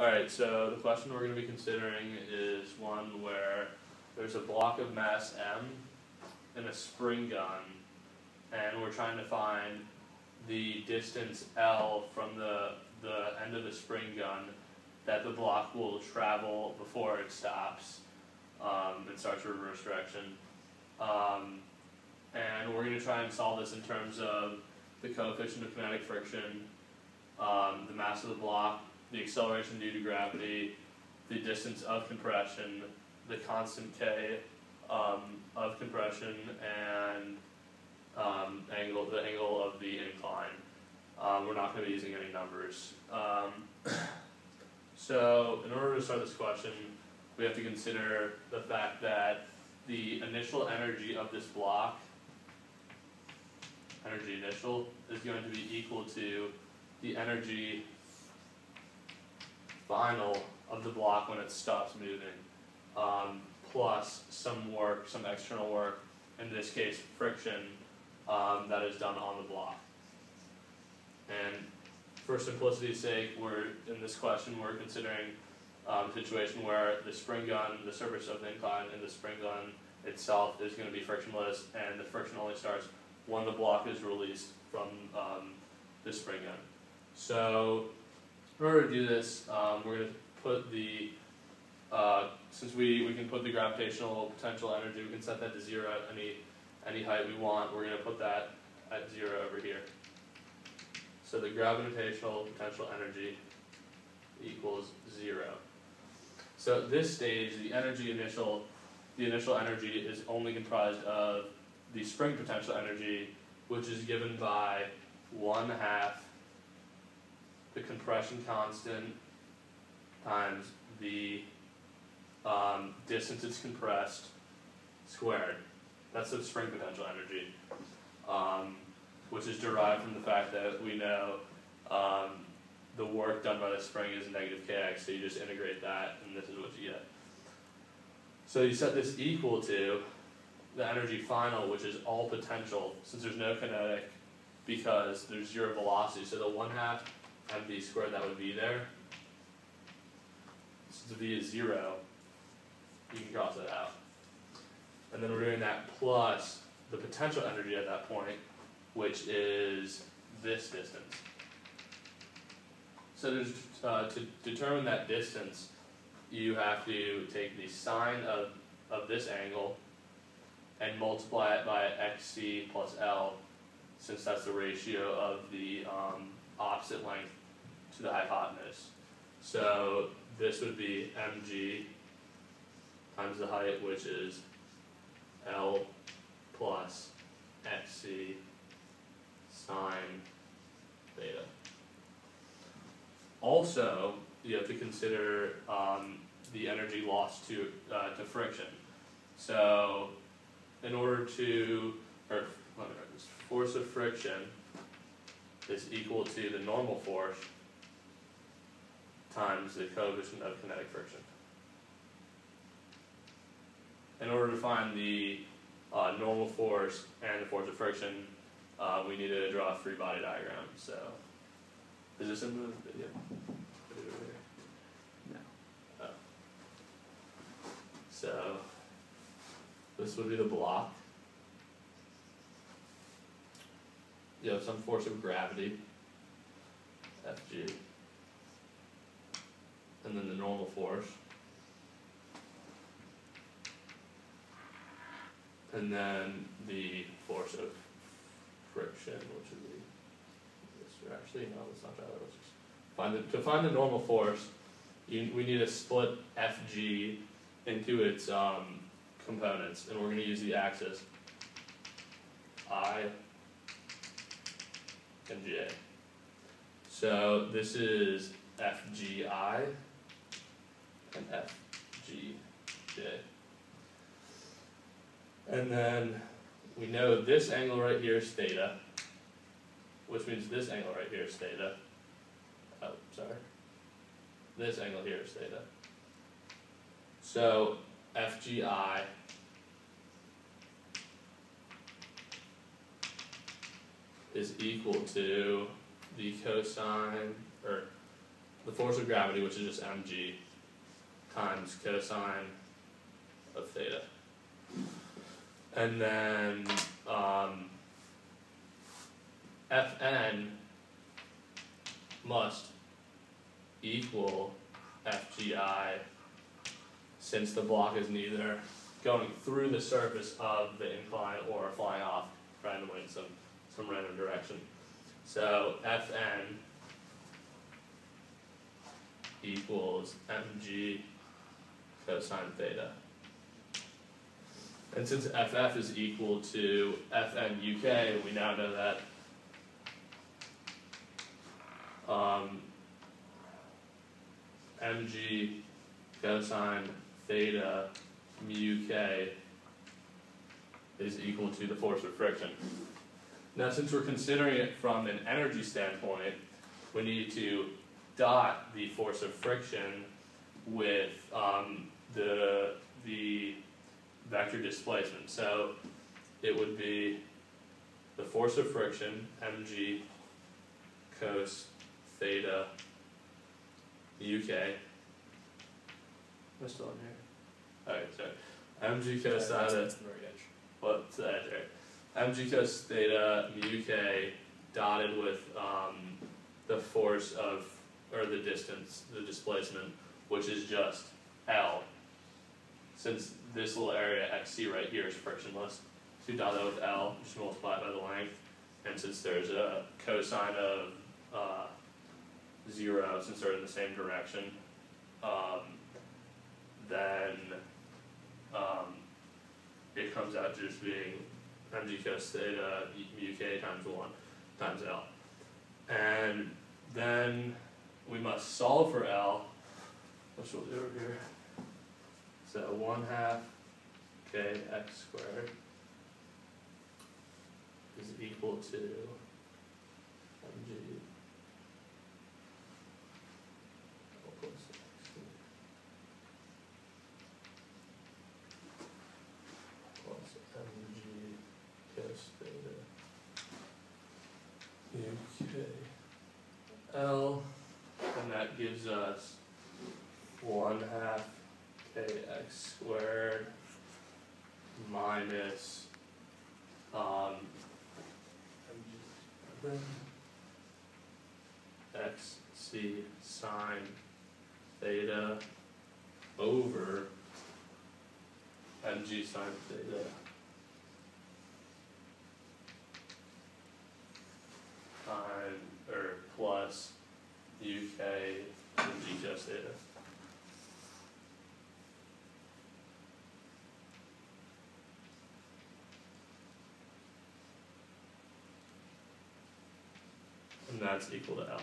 Alright, so the question we're gonna be considering is one where there's a block of mass M and a spring gun, and we're trying to find the distance L from the, the end of the spring gun that the block will travel before it stops, um, and starts reverse direction. Um, and we're gonna try and solve this in terms of the coefficient of kinetic friction, um, the mass of the block, the acceleration due to gravity, the distance of compression, the constant k um, of compression, and um, angle the angle of the incline. Um, we're not going to be using any numbers. Um, so, in order to start this question, we have to consider the fact that the initial energy of this block, energy initial, is going to be equal to the energy final of the block when it stops moving, um, plus some work, some external work, in this case friction, um, that is done on the block. And for simplicity's sake, we're, in this question, we're considering um, a situation where the spring gun, the surface of the incline and the spring gun itself is gonna be frictionless, and the friction only starts when the block is released from, um, the spring gun. So, in order to do this, um, we're gonna put the, uh, since we, we can put the gravitational potential energy, we can set that to zero at any, any height we want, we're gonna put that at zero over here. So the gravitational potential energy equals zero. So at this stage, the energy initial, the initial energy is only comprised of the spring potential energy, which is given by one half the compression constant times the um, distance it's compressed squared. That's the spring potential energy, um, which is derived from the fact that we know um, the work done by the spring is negative kx, so you just integrate that, and this is what you get. So you set this equal to the energy final, which is all potential, since there's no kinetic, because there's zero velocity, so the one half mv squared that would be there. Since v is zero, you can cross that out. And then we're doing that plus the potential energy at that point, which is this distance. So to, uh, to determine that distance, you have to take the sine of, of this angle and multiply it by xc plus L, since that's the ratio of the um, opposite length to the hypotenuse. So this would be mg times the height, which is L plus xc sine theta. Also, you have to consider um, the energy lost to uh, to friction. So, in order to, or force of friction is equal to the normal force times the coefficient of kinetic friction. In order to find the uh, normal force and the force of friction, uh, we need to draw a free body diagram. So, is this in the video? Put it over here. No. Oh. So, this would be the block. You have some force of gravity, Fg. And then the normal force. And then the force of friction, which would be this, actually, no, that's not that, let's just find the, to find the normal force, you, we need to split Fg into its, um, components, and we're gonna use the axis I and J. So this is FGI and FGJ. And then we know this angle right here is theta, which means this angle right here is theta. Oh, sorry. This angle here is theta. So FGI is equal to the cosine, or the force of gravity, which is just mg, times cosine of theta. And then, um, Fn must equal FGI since the block is neither going through the surface of the incline or flying off randomly in some, some random direction. So Fn equals mg cosine theta. And since ff is equal to fn uk, we now know that um, mg cosine theta mu k is equal to the force of friction. Now, since we're considering it from an energy standpoint, we need to dot the force of friction with um, the the vector displacement. So it would be the force of friction mg cos theta uk. Am I still on here? Alright, sorry. mg cos theta That's the very edge. what's that there? mg cos theta mu k dotted with um, the force of or the distance, the displacement, which is just L. Since this little area xc right here is frictionless, so you dot that with L, just multiply it by the length, and since there's a cosine of uh, zero, since they're in the same direction, um, then um, it comes out just being mg cos theta mu k times one times L. And then we must solve for L, which we'll do over here. So one half k x squared is equal to mg L, and that gives us one half kx squared minus, um, x c sine theta over mg sine theta time, or plus UK and cos theta. And that's equal to L.